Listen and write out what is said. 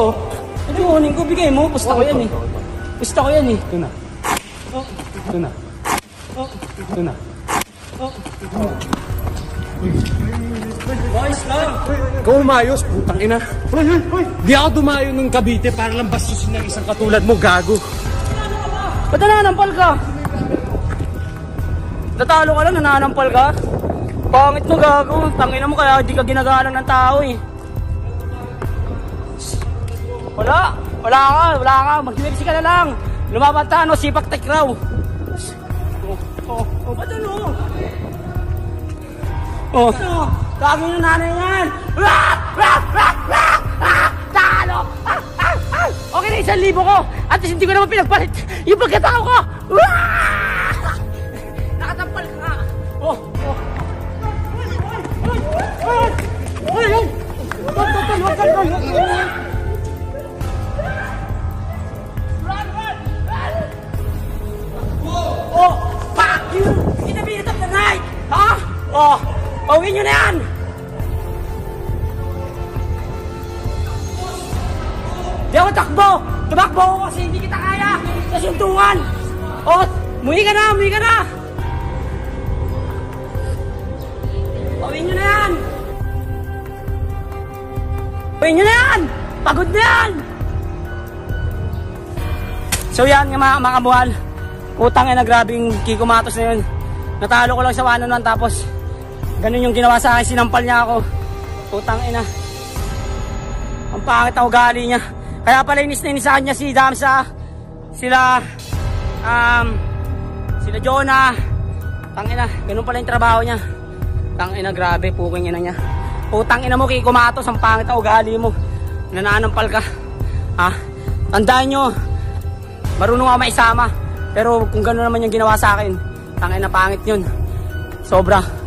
oh. Ito kunin ko, bigay mo. Pusta ko yan eh. Pusta ko yan eh. Ito na. Oh, Ito na. oh, Ito na. oh. Boys lang. Ikaw umayos, putang ina. Di ako dumayo ng Cavite para lang bastusin ng isang katulad mo, gago. Ba't nananampal ka? Natalo ka lang, nananampal ka? Pangit mo gago. Tangina mo kaya di ka ginagalang ng tao eh. Wala. Wala ka. Wala ka. Mag-UFC ka na lang. Lumaban ta, ano, sipak tekraw. Oh, oh, oh, ba't ano? Oh. Ano? Gagi yung nanay yan. Ah! Ah! Ah! Ah! Ah! Talo! Okay na isang libo ko. At least hindi ko naman pinagpalit yung pagkatao ko. Ah! Nakatampal ka. Oh, oh. Ay, ay, ay, ay, ay. Tol, tol, tol, wag ka, tol, wag Oh, pauwi nyo na yan! Di ako takbo! Tumakbo ako kasi hindi kita kaya! Sa suntukan! Oh, muhi ka na, muhi ka na! Pauwi nyo na yan! Pauwi nyo na yan! Pagod na yan! So yan nga mga, mga kabuhal. Utang na grabing Kiko Matos na yun. Natalo ko lang sa 1 tapos ganun yung ginawa sa akin. Sinampal niya ako. Utang ina. Ang pangit ang ugali niya. Kaya pala inis na inis sa kanya si Damsa. Sila um, sila Jonah. Tangina, ganun pala yung trabaho niya. Tangina, grabe, puking ina niya. Utang ina mo, Kiko Matos, ang pangit ang ugali mo. Nananampal ka. Ha? Tandaan nyo, marunong ako maisama. Pero kung gano'n naman yung ginawa sa akin, tangin na pangit yun. Sobra.